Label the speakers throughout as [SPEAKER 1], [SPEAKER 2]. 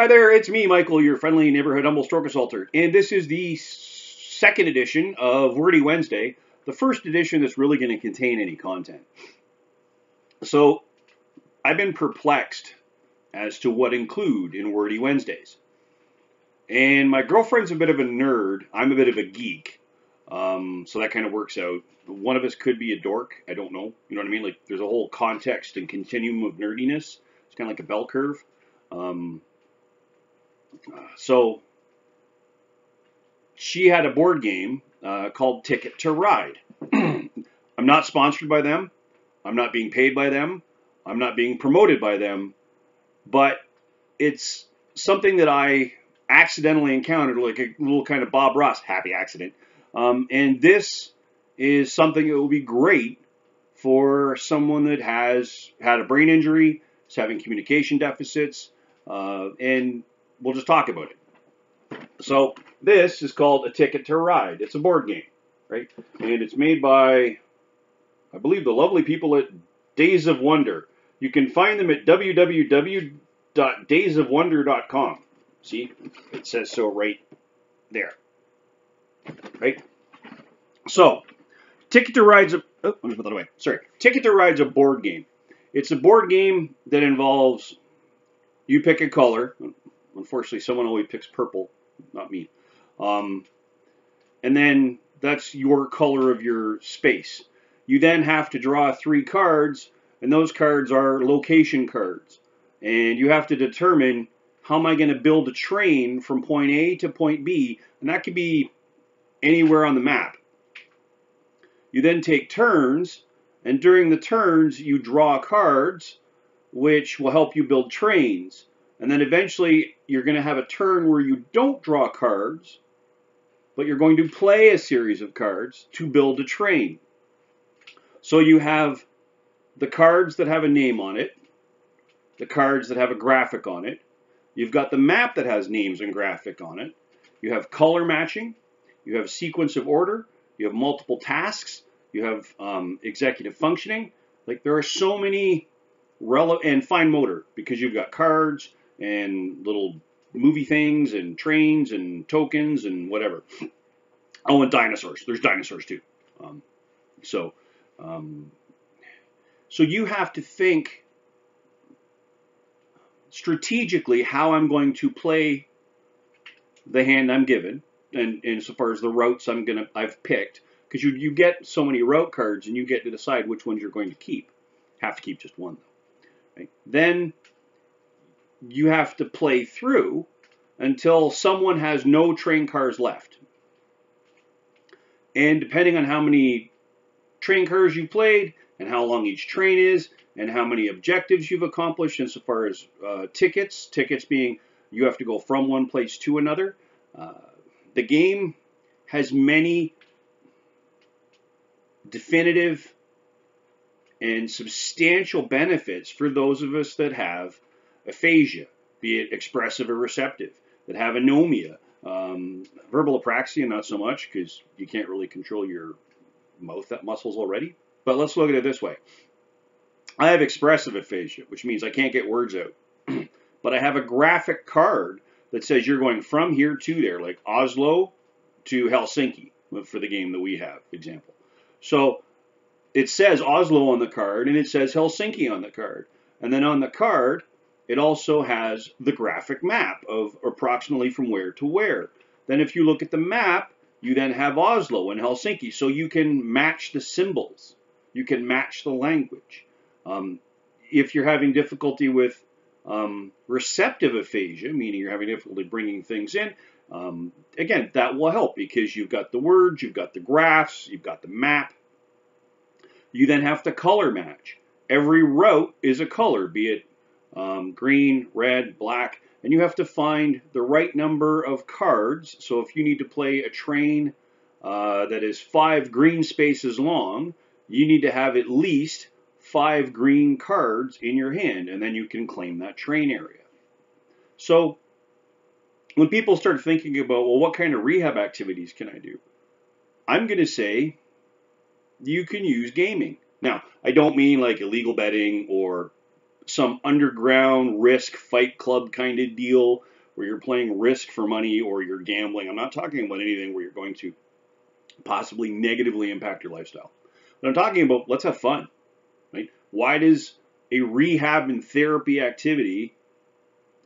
[SPEAKER 1] Hi there, it's me, Michael, your friendly neighborhood humble stroke assaulter, and this is the second edition of Wordy Wednesday, the first edition that's really going to contain any content. So, I've been perplexed as to what include in Wordy Wednesdays. And my girlfriend's a bit of a nerd, I'm a bit of a geek, um, so that kind of works out. One of us could be a dork, I don't know, you know what I mean? Like, there's a whole context and continuum of nerdiness. It's kind of like a bell curve. Um, so she had a board game uh, called Ticket to Ride. I'm not sponsored by them. I'm not being paid by them. I'm not being promoted by them. But it's something that I accidentally encountered, like a little kind of Bob Ross happy accident. Um, and this is something that will be great for someone that has had a brain injury, is having communication deficits, uh, and we'll just talk about it. So this is called a Ticket to Ride. It's a board game, right? And it's made by, I believe, the lovely people at Days of Wonder. You can find them at www.daysofwonder.com. See, it says so right there. Right? So, Ticket to Ride's a, oh, let me put that away. Sorry. Ticket to Ride's a board game. It's a board game that involves you pick a color. Unfortunately, someone always picks purple, not me. Um, and then that's your color of your space. You then have to draw three cards, and those cards are location cards. And you have to determine how am I going to build a train from point A to point B, and that could be anywhere on the map. You then take turns, and during the turns, you draw cards, which will help you build trains. And then eventually you're going to have a turn where you don't draw cards, but you're going to play a series of cards to build a train. So you have the cards that have a name on it, the cards that have a graphic on it. You've got the map that has names and graphic on it. You have color matching. You have sequence of order. You have multiple tasks. You have um, executive functioning. Like there are so many relevant and fine motor because you've got cards, and little movie things and trains and tokens and whatever. Oh, and dinosaurs. There's dinosaurs too. Um, so, um, so you have to think strategically how I'm going to play the hand I'm given, and, and so far as the routes I'm gonna I've picked, because you you get so many route cards and you get to decide which ones you're going to keep. Have to keep just one though. Right? Then you have to play through until someone has no train cars left. And depending on how many train cars you played and how long each train is and how many objectives you've accomplished insofar as uh, tickets, tickets being you have to go from one place to another. Uh, the game has many definitive and substantial benefits for those of us that have aphasia, be it expressive or receptive, that have anomia. Um, verbal apraxia, not so much because you can't really control your mouth that muscles already. But let's look at it this way. I have expressive aphasia, which means I can't get words out. but I have a graphic card that says you're going from here to there, like Oslo to Helsinki for the game that we have, example. So it says Oslo on the card and it says Helsinki on the card. And then on the card, it also has the graphic map of approximately from where to where. Then if you look at the map, you then have Oslo and Helsinki. So you can match the symbols. You can match the language. Um, if you're having difficulty with um, receptive aphasia, meaning you're having difficulty bringing things in, um, again, that will help because you've got the words, you've got the graphs, you've got the map. You then have to color match. Every route is a color, be it um, green, red, black, and you have to find the right number of cards. So if you need to play a train uh, that is five green spaces long, you need to have at least five green cards in your hand, and then you can claim that train area. So when people start thinking about, well, what kind of rehab activities can I do? I'm going to say you can use gaming. Now, I don't mean like illegal betting or some underground risk fight club kind of deal where you're playing risk for money or you're gambling. I'm not talking about anything where you're going to possibly negatively impact your lifestyle. But I'm talking about let's have fun, right? Why does a rehab and therapy activity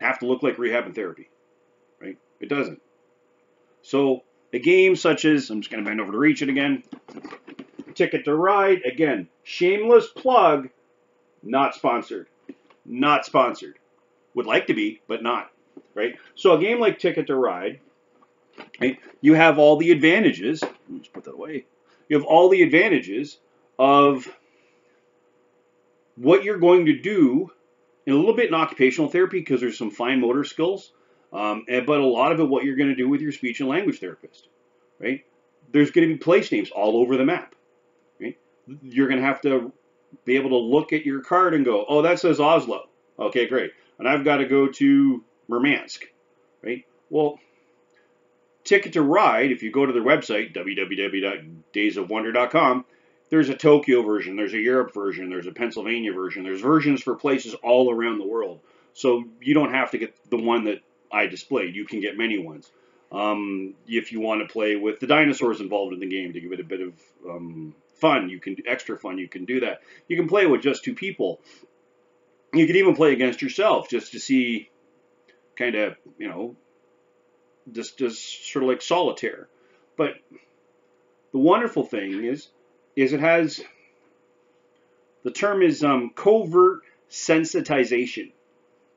[SPEAKER 1] have to look like rehab and therapy, right? It doesn't. So a game such as, I'm just going to bend over to reach it again, Ticket to Ride, again, shameless plug, not sponsored. Not sponsored. Would like to be, but not, right? So a game like Ticket to Ride, right, you have all the advantages, let's put that away, you have all the advantages of what you're going to do in a little bit in occupational therapy because there's some fine motor skills, um, but a lot of it what you're going to do with your speech and language therapist, right? There's going to be place names all over the map, right? You're going to have to be able to look at your card and go, oh, that says Oslo. Okay, great. And I've got to go to Murmansk, right? Well, Ticket to Ride, if you go to their website, www.daysofwonder.com, there's a Tokyo version, there's a Europe version, there's a Pennsylvania version, there's versions for places all around the world. So you don't have to get the one that I displayed. You can get many ones. Um, if you want to play with the dinosaurs involved in the game to give it a bit of um, fun, you can extra fun. You can do that. You can play with just two people. You can even play against yourself just to see, kind of, you know, just just sort of like solitaire. But the wonderful thing is is it has the term is um, covert sensitization,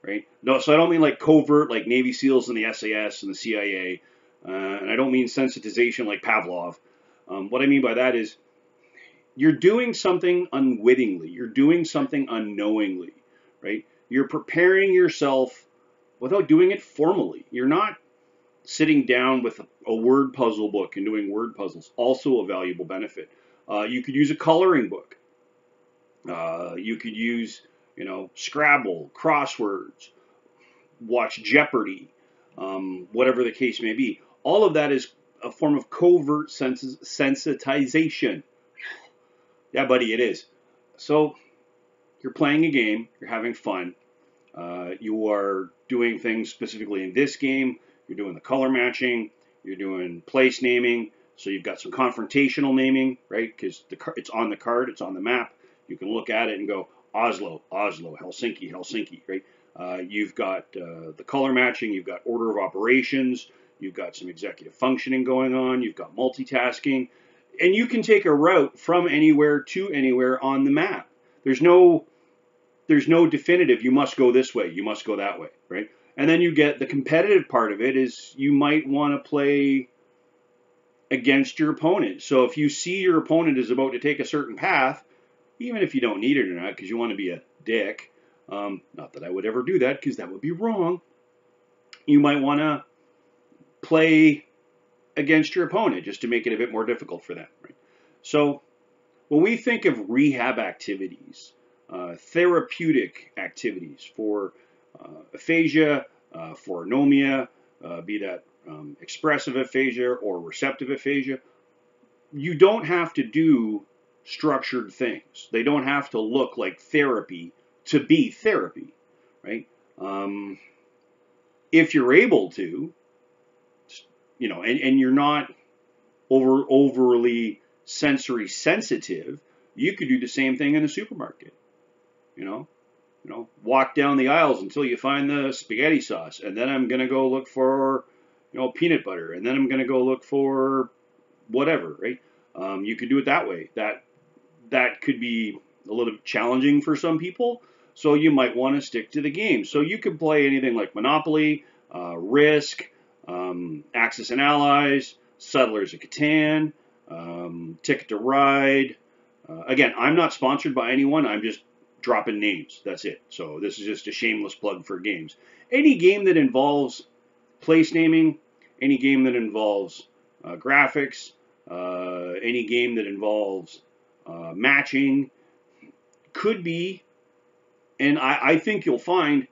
[SPEAKER 1] right? No, so I don't mean like covert like Navy SEALs and the SAS and the CIA, uh, and I don't mean sensitization like Pavlov. Um, what I mean by that is you're doing something unwittingly, you're doing something unknowingly, right? You're preparing yourself without doing it formally. You're not sitting down with a word puzzle book and doing word puzzles, also a valuable benefit. Uh, you could use a coloring book. Uh, you could use, you know, Scrabble, crosswords, watch Jeopardy, um, whatever the case may be. All of that is a form of covert sens- sensitization. Yeah, buddy, it is. So you're playing a game, you're having fun. Uh, you are doing things specifically in this game. You're doing the color matching. You're doing place naming. So you've got some confrontational naming, right? Because it's on the card, it's on the map. You can look at it and go Oslo, Oslo, Helsinki, Helsinki, right? Uh, you've got uh, the color matching, you've got order of operations, you've got some executive functioning going on, you've got multitasking, and you can take a route from anywhere to anywhere on the map. There's no there's no definitive you must go this way, you must go that way, right? And then you get the competitive part of it is you might want to play against your opponent. So if you see your opponent is about to take a certain path, even if you don't need it or not, because you want to be a dick, um, not that I would ever do that because that would be wrong, you might want to play against your opponent just to make it a bit more difficult for them. Right? So when we think of rehab activities, uh, therapeutic activities for uh, aphasia, uh, for anomia, uh, be that um, expressive aphasia or receptive aphasia, you don't have to do structured things. They don't have to look like therapy to be therapy, right? Um, if you're able to, you know, and, and you're not over overly sensory sensitive, you could do the same thing in a supermarket. You know, you know, walk down the aisles until you find the spaghetti sauce, and then I'm gonna go look for you know, peanut butter, and then I'm going to go look for whatever, right? Um, you could do it that way. That that could be a little challenging for some people, so you might want to stick to the game. So you could play anything like Monopoly, uh, Risk, um, Axis and Allies, Settlers of Catan, um, Ticket to Ride. Uh, again, I'm not sponsored by anyone. I'm just dropping names. That's it. So this is just a shameless plug for games. Any game that involves place naming, any game that involves uh, graphics, uh, any game that involves uh, matching could be, and I, I think you'll find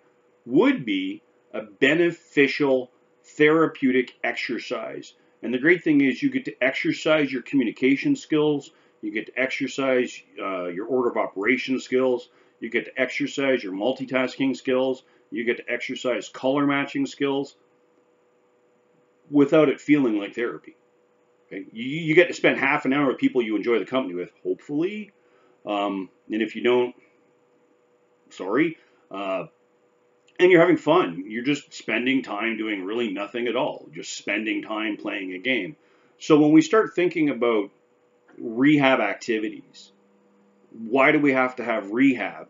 [SPEAKER 1] would be a beneficial therapeutic exercise. And the great thing is you get to exercise your communication skills, you get to exercise uh, your order of operation skills, You get to exercise your multitasking skills. You get to exercise color matching skills without it feeling like therapy. Okay? You, you get to spend half an hour with people you enjoy the company with, hopefully. Um, and if you don't, sorry. Uh, and you're having fun. You're just spending time doing really nothing at all, just spending time playing a game. So when we start thinking about rehab activities, why do we have to have rehab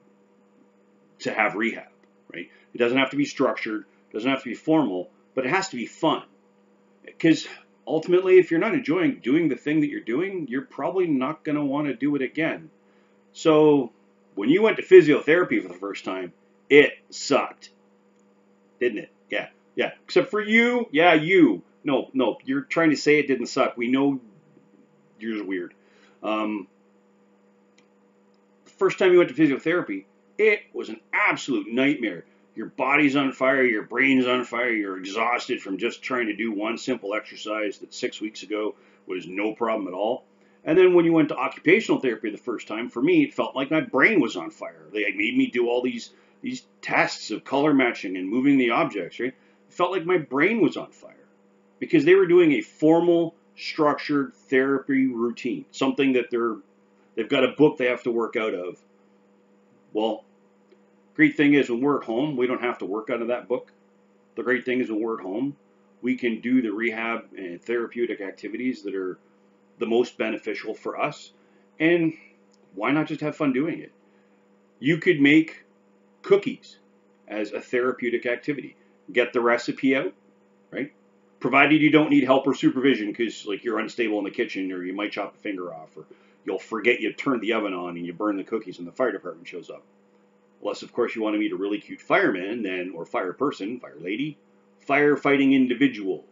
[SPEAKER 1] to have rehab, right? It doesn't have to be structured, doesn't have to be formal, but it has to be fun. Because ultimately, if you're not enjoying doing the thing that you're doing, you're probably not going to want to do it again. So when you went to physiotherapy for the first time, it sucked didn't it? Yeah, yeah. Except for you, yeah, you. No, no, you're trying to say it didn't suck. We know yours are weird. Um, first time you went to physiotherapy, it was an absolute nightmare. Your body's on fire, your brain's on fire, you're exhausted from just trying to do one simple exercise that six weeks ago was no problem at all. And then when you went to occupational therapy the first time, for me, it felt like my brain was on fire. They made me do all these these tests of color matching and moving the objects, right? It felt like my brain was on fire because they were doing a formal, structured therapy routine, something that they're they've got a book they have to work out of. Well, great thing is when we're at home, we don't have to work out of that book. The great thing is when we're at home, we can do the rehab and therapeutic activities that are the most beneficial for us. And why not just have fun doing it? You could make cookies as a therapeutic activity. Get the recipe out, right? Provided you don't need help or supervision because like you're unstable in the kitchen or you might chop a finger off or you'll forget you turned the oven on and you burn the cookies and the fire department shows up. Unless of course you want to meet a really cute fireman then or fire person, fire lady, firefighting individual.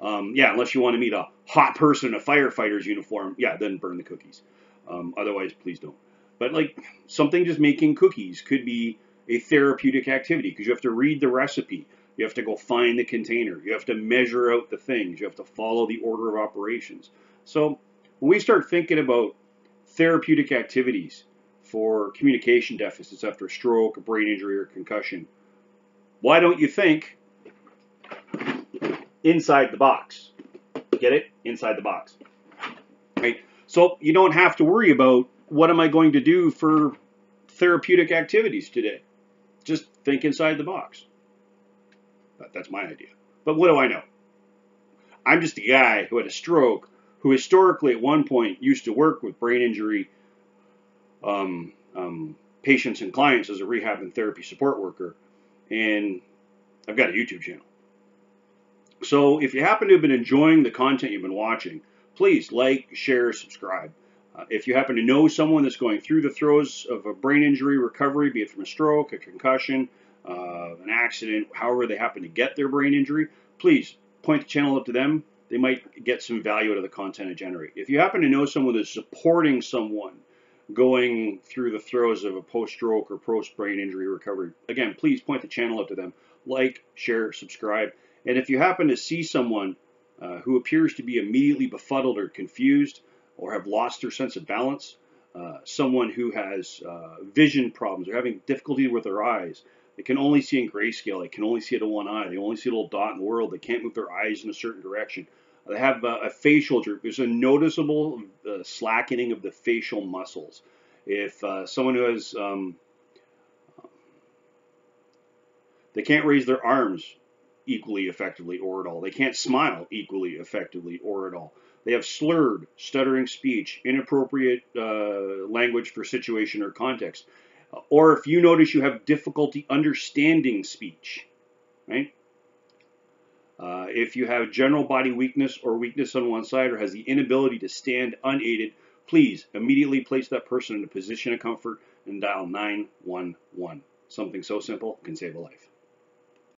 [SPEAKER 1] Um, yeah, unless you want to meet a hot person in a firefighter's uniform, yeah, then burn the cookies. Um, otherwise, please don't. But like something just making cookies could be a therapeutic activity because you have to read the recipe. You have to go find the container. You have to measure out the things. You have to follow the order of operations. So when we start thinking about therapeutic activities for communication deficits after a stroke, a brain injury, or concussion, why don't you think inside the box? Get it? Inside the box. Right? So you don't have to worry about what am I going to do for therapeutic activities today? Just think inside the box. That's my idea. But what do I know? I'm just a guy who had a stroke, who historically at one point used to work with brain injury um, um, patients and clients as a rehab and therapy support worker, and I've got a YouTube channel. So if you happen to have been enjoying the content you've been watching, please like, share, subscribe. Uh, if you happen to know someone that's going through the throes of a brain injury recovery, be it from a stroke, a concussion, uh, an accident, however they happen to get their brain injury, please point the channel up to them. They might get some value out of the content I generate. If you happen to know someone that's supporting someone going through the throes of a post-stroke or post-brain injury recovery, again, please point the channel up to them. Like, share, subscribe. And if you happen to see someone uh, who appears to be immediately befuddled or confused, or have lost their sense of balance, uh, someone who has uh, vision problems or having difficulty with their eyes. They can only see in grayscale. They can only see it in one eye. They only see a little dot in the world. They can't move their eyes in a certain direction. They have a, a facial droop. There's a noticeable uh, slackening of the facial muscles. If uh, someone who has, um, they can't raise their arms equally effectively or at all. They can't smile equally effectively or at all. They have slurred, stuttering speech, inappropriate uh, language for situation or context. Or if you notice you have difficulty understanding speech, right? Uh, if you have general body weakness or weakness on one side or has the inability to stand unaided, please immediately place that person in a position of comfort and dial 911. Something so simple can save a life.